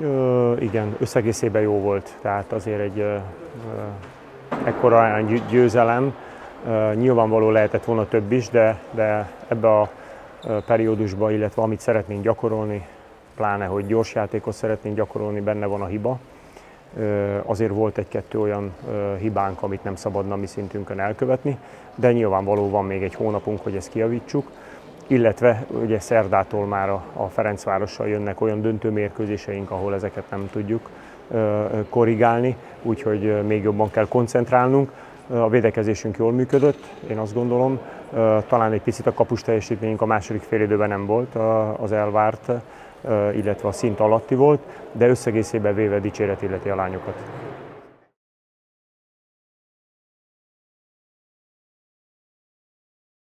Ö, igen, összegészében jó volt, tehát azért egy ö, ekkora győzelem. Ö, nyilvánvaló lehetett volna több is, de, de ebbe a periódusba, illetve amit szeretnénk gyakorolni, pláne, hogy gyors játékot szeretnénk gyakorolni, benne van a hiba. Azért volt egy-kettő olyan hibánk, amit nem szabadna mi szintünkön elkövetni, de nyilvánvaló van még egy hónapunk, hogy ezt kiavítsuk illetve ugye szerdától már a, Ferencvárossal jönnek olyan döntőmérkőzéseink, ahol ezeket nem tudjuk korrigálni, úgyhogy még jobban kell koncentrálnunk. A védekezésünk jól működött, én azt gondolom. Talán egy picit a kapus teljesítményünk a második fél időben nem volt az elvárt, illetve a szint alatti volt, de összegészében véve dicséret illeti a lányokat.